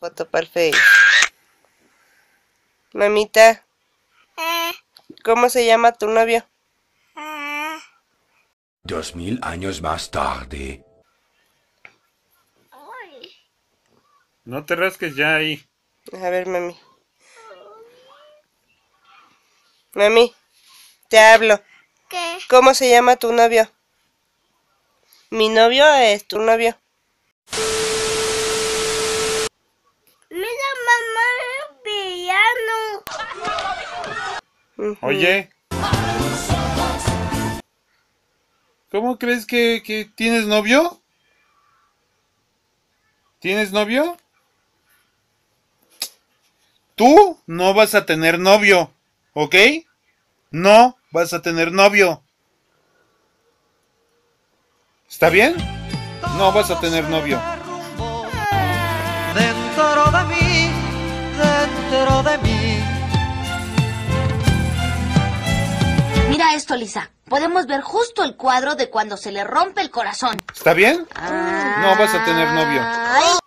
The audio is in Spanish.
Foto para el Face. Mamita, ¿cómo se llama tu novio? Dos mil años más tarde. No te rasques ya ahí. A ver, mami. Mami, te hablo. ¿Qué? ¿Cómo se llama tu novio? Mi novio es tu novio. Mira, mamá, el villano. Oye. ¿Cómo crees que, que tienes novio? ¿Tienes novio? Tú no vas a tener novio, ¿ok? No vas a tener novio. ¿Está bien? No vas a tener novio. dentro de mí, Mira esto, Lisa. Podemos ver justo el cuadro de cuando se le rompe el corazón. ¿Está bien? No vas a tener novio. Ay,